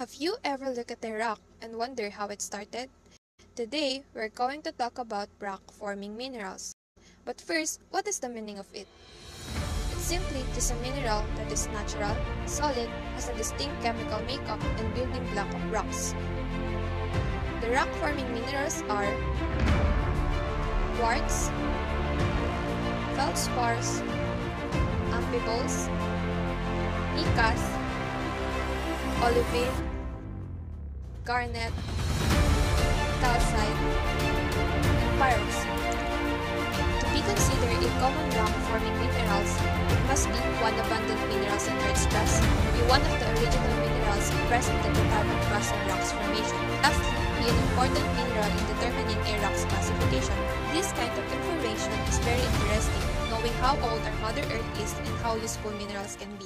Have you ever looked at a rock and wonder how it started? Today, we're going to talk about rock-forming minerals. But first, what is the meaning of it? It's simply just a mineral that is natural, solid, has a distinct chemical makeup and building block of rocks. The rock-forming minerals are quartz, feldspars, amphiboles, micas, olivine, garnet, calcite, and pyroxene. To be considered a common rock-forming minerals, it must be one abundant minerals and earth's crust, be one of the original minerals present in the carbon crust of rocks formation. Lastly, be an important mineral in determining a rock's classification. This kind of information is very interesting, knowing how old our Mother Earth is and how useful minerals can be.